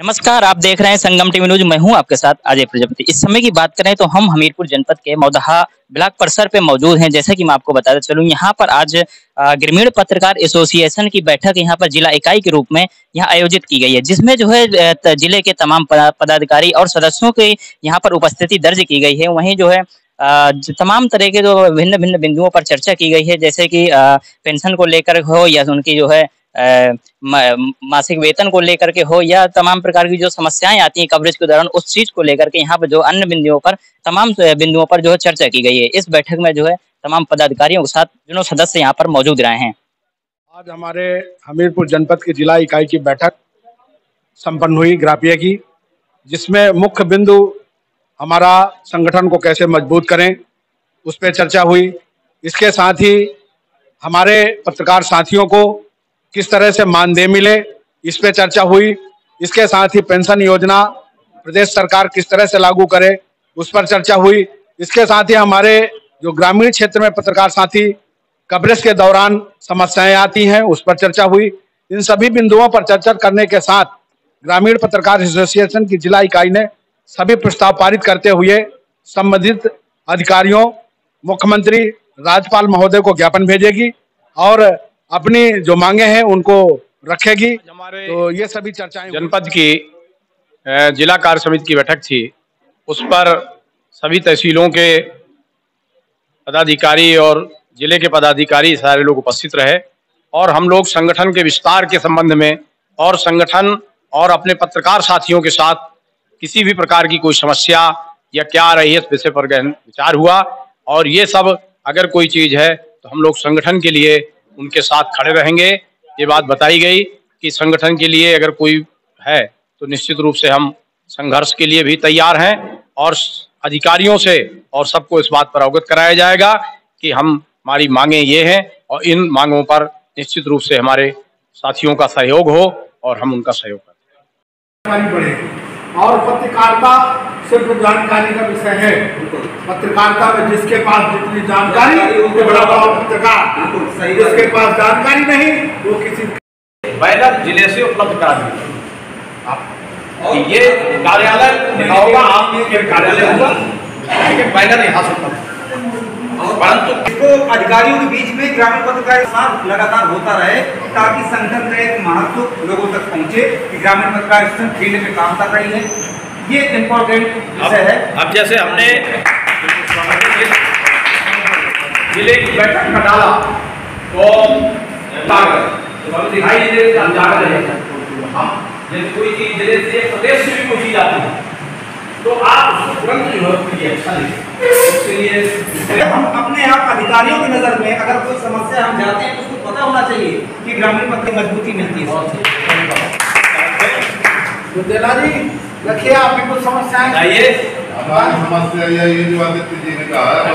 नमस्कार, आप देख रहे हैं संगम टीवी न्यूज़। मैं हूँ आपके साथ अजय प्रजापति। इस समय की बात करें तो हम हमीरपुर जनपद के मौदहा ब्लॉक परिसर पे मौजूद हैं। जैसे कि मैं आपको बताता चलूँ, यहाँ पर आज ग्रामीण पत्रकार एसोसिएशन की बैठक यहाँ पर जिला इकाई के रूप में यहाँ आयोजित की गई है, जिसमें जो है ज़िले के तमाम पदाधिकारी और सदस्यों की यहाँ पर उपस्थिति दर्ज की गई है। वहीं जो है तमाम तरह के जो भिन्न भिन्न बिंदुओं पर चर्चा की गई है, जैसे कि पेंशन को लेकर हो या उनकी जो है मासिक वेतन को लेकर के हो या तमाम प्रकार की जो समस्याएँ आती हैं कवरेज के दौरान, उस चीज़ को लेकर के यहाँ पर जो अन्य बिंदुओं पर, तमाम बिंदुओं पर जो है चर्चा की गई है। इस बैठक में जो है तमाम पदाधिकारियों के साथ जो सदस्य यहाँ पर मौजूद रहे हैं। आज हमारे हमीरपुर जनपद की जिला इकाई की बैठक संपन्न हुई ग्रापिया की, जिसमें मुख्य बिंदु हमारा संगठन को कैसे मज़बूत करें, उस पर चर्चा हुई। इसके साथ ही हमारे पत्रकार साथियों को किस तरह से मानदेय मिले, इस पे चर्चा हुई। इसके साथ ही पेंशन योजना प्रदेश सरकार किस तरह से लागू करे, उस पर चर्चा हुई। इसके साथ ही हमारे जो ग्रामीण क्षेत्र में पत्रकार साथी कवरेज के दौरान समस्याएँ आती हैं, उस पर चर्चा हुई। इन सभी बिंदुओं पर चर्चा करने के साथ ग्रामीण पत्रकार एसोसिएशन की जिला इकाई ने सभी प्रस्ताव पारित करते हुए संबंधित अधिकारियों, मुख्यमंत्री राज्यपाल महोदय को ज्ञापन भेजेगी और अपनी जो मांगे हैं उनको रखेगी। हमारे तो ये सभी चर्चाएँ जनपद की जिला कार्य समिति की बैठक थी। उस पर सभी तहसीलों के पदाधिकारी और ज़िले के पदाधिकारी सारे लोग उपस्थित रहे और हम लोग संगठन के विस्तार के संबंध में और संगठन और अपने पत्रकार साथियों के साथ किसी भी प्रकार की कोई समस्या या क्या आ रही है इस विषय पर गहन विचार हुआ। और ये सब अगर कोई चीज़ है तो हम लोग संगठन के लिए उनके साथ खड़े रहेंगे। ये बात बताई गई कि संगठन के लिए अगर कोई है तो निश्चित रूप से हम संघर्ष के लिए भी तैयार हैं और अधिकारियों से और सबको इस बात पर अवगत कराया जाएगा कि हम, हमारी मांगे ये हैं और इन मांगों पर निश्चित रूप से हमारे साथियों का सहयोग हो और हम उनका सहयोग करें। और पत्रकारिता सिर्फ़ जानकारी का विषय है। पत्रकारिता में जिसके पास जितनी जानकारी उसके बड़ा बड़ा पत्रकार। जिसके पास जानकारी नहीं वो किसी बैनर ज़िले से उपलब्ध करा दी ये कार्यालय होगा आप कार्यालय होगा। बैनर यहाँ से उपलब्ध परंतु इसको अधिकारियों के बीच में ग्रामीण पत्रकार साथ लगातार होता रहे ताकि संगठन का एक महत्व लोगों तक पहुँचे कि ग्रामीण पत्रकार फ़ील्ड में काम कर रही है। ये इम्पोर्टेंट विषय है। अब जैसे हमने ज़िले की बैठक का डाला तो दिखाई दे रही हम जा रहे हैं। हम यदि कोई चीज़ ज़िले से प्रदेश से भी कोई चीज़ आती है तो आप उसको तुरंत जो है अच्छा उसके लिए हम अपने आप अधिकारियों की नज़र में अगर कोई समस्या हम जाते हैं तो उसको पता होना चाहिए कि ग्रामीण पद की मजबूती मिलती है। बुद्धेला जी रखिए आपकी कुछ समस्याएँ। आइए। हमारी समस्या ये जो आदित्य जी ने कहा है।